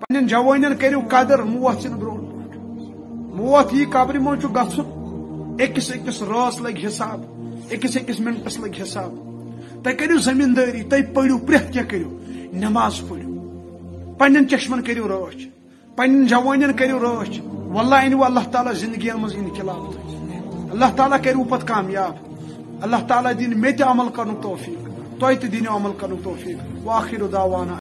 پن جوانین کرو قدر موت چھ برو موت یہ قبر من گھن اکس اکس راس لگ حساب اکس اکس منٹس لگ حساب تہ کرو زمینداری تہ پڑو پریت کیا کرو نماز پڑو پن چشمن کرو راچ پن جوانین کرو راچ واللہ انو اللہ تعالیٰ زندگی مز انقلاب اللہ تعالیٰ کرو پت کامیاب اللہ تعالیٰ دین مے عمل کرن توفیق تہ تہ دینو عمل کرن توفیق واخر دعوانا